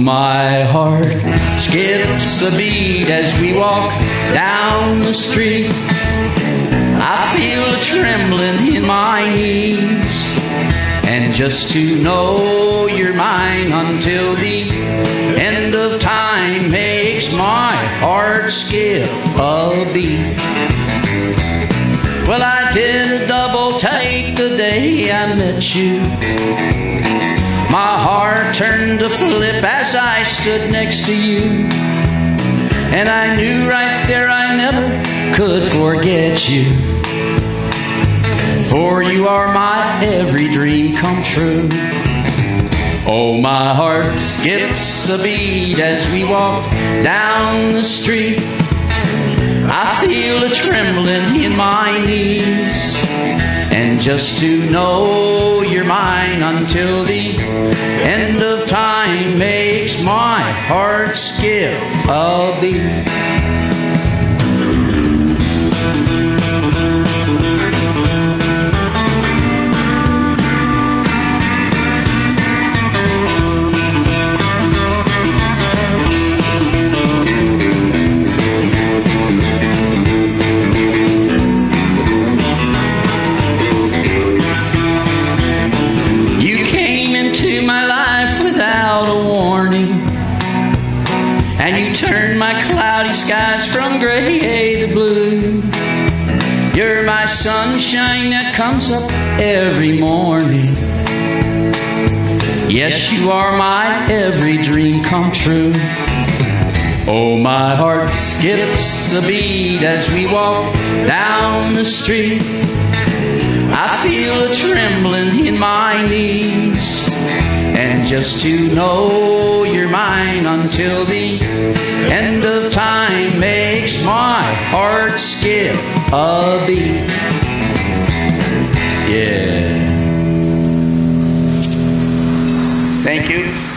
my heart skips a beat as we walk down the street. I feel a trembling in my knees. And just to know you're mine until the end of time makes my heart skip a beat. Well, I did a double take the day I met you. My heart turned to flip as I stood next to you. And I knew right there I never could forget you. For you are my every dream come true. Oh, my heart skips a beat as we walk down the street. I feel a trembling in my knees. And just to know you're mine until the my heart skip a beat. And you turned my cloudy skies from gray to blue. You're my sunshine that comes up every morning. Yes, you are my every dream come true. Oh, my heart skips a beat as we walk down the street. I feel a trembling in my knees. And just to know you're mine until the end of time makes my heart skip a beat. Yeah. Thank you.